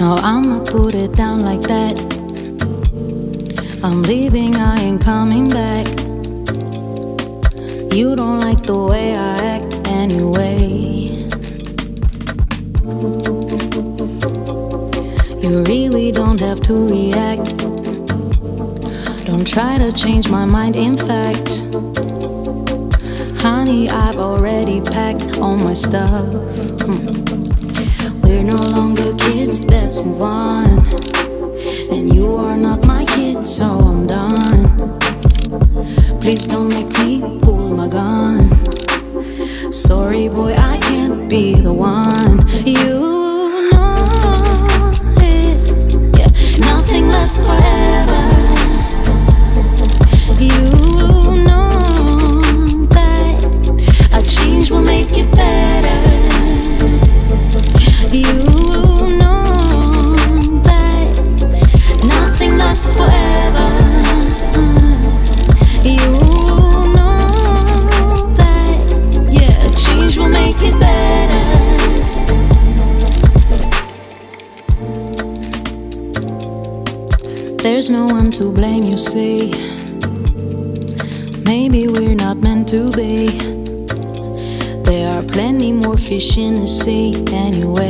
Now I'ma put it down like that. I'm leaving, I ain't coming back. You don't like the way I act anyway. You really don't have to react. Don't try to change my mind, in fact. Honey, I've already packed all my stuff. Hmm. We're no longer And you are not my kid, so I'm done. Please don't make me pull my gun. Sorry, boy, I can't be the one. You There's no one to blame, you see. Maybe we're not meant to be. There are plenty more fish in the sea anyway.